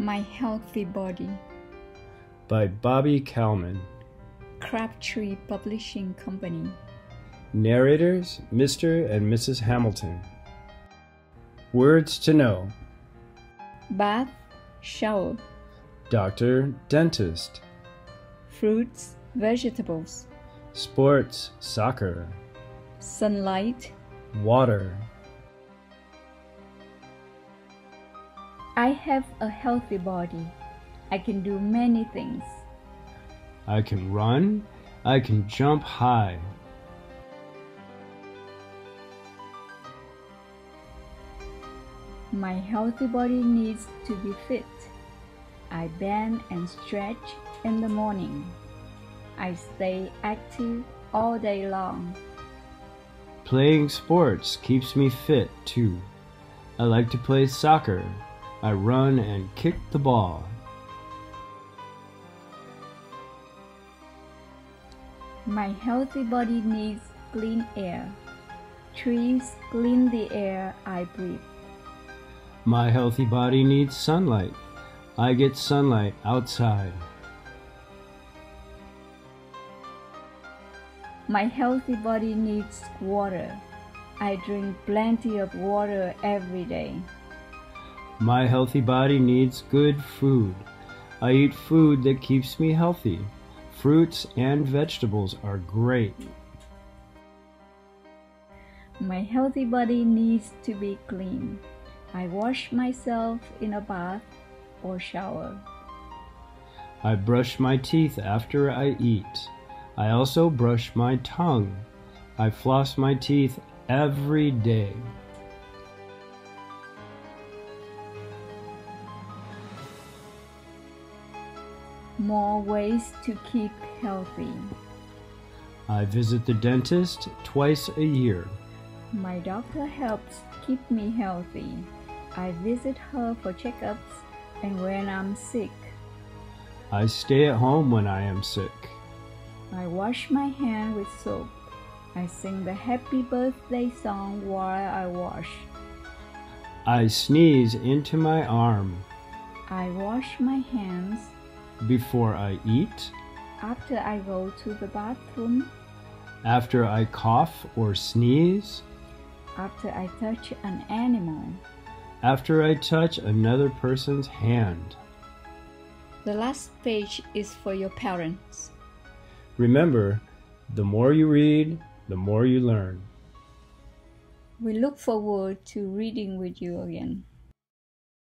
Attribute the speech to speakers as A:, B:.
A: My Healthy Body,
B: by Bobbie Kalman.
A: Crabtree Publishing Company.
B: Narrators Mr. and Mrs. Hamilton. Words to know
A: Bath, shower,
B: Doctor, dentist.
A: fruits, vegetables,
B: Sports, soccer.
A: sunlight.
B: Water.
A: I have a healthy body. I can do many things.
B: I can run. I can jump high.
A: My healthy body needs to be fit. I bend and stretch in the morning. I stay active all day long.
B: Playing sports keeps me fit too. I like to play soccer. I run and kick the ball.
A: My healthy body needs clean air. Trees clean the air I breathe.
B: My healthy body needs sunlight. I get sunlight outside.
A: My healthy body needs water. I drink plenty of water every day.
B: My healthy body needs good food. I eat food that keeps me healthy. Fruits and vegetables are great.
A: My healthy body needs to be clean. I wash myself in a bath or shower.
B: I brush my teeth after I eat. I also brush my tongue. I floss my teeth every day.
A: More ways to keep healthy.
B: I visit the dentist twice a year.
A: My doctor helps keep me healthy. I visit her for checkups and when I'm sick.
B: I stay at home when I am sick.
A: I wash my hand with soap. I sing the happy birthday song while I wash.
B: I sneeze into my arm.
A: I wash my hands
B: Before I eat,
A: after I go to the bathroom,
B: after I cough or sneeze,
A: after I touch an animal.
B: after I touch another person's hand.
A: The last page is for your parents.
B: Remember, the more you read, the more you learn.
A: We look forward to reading with you again.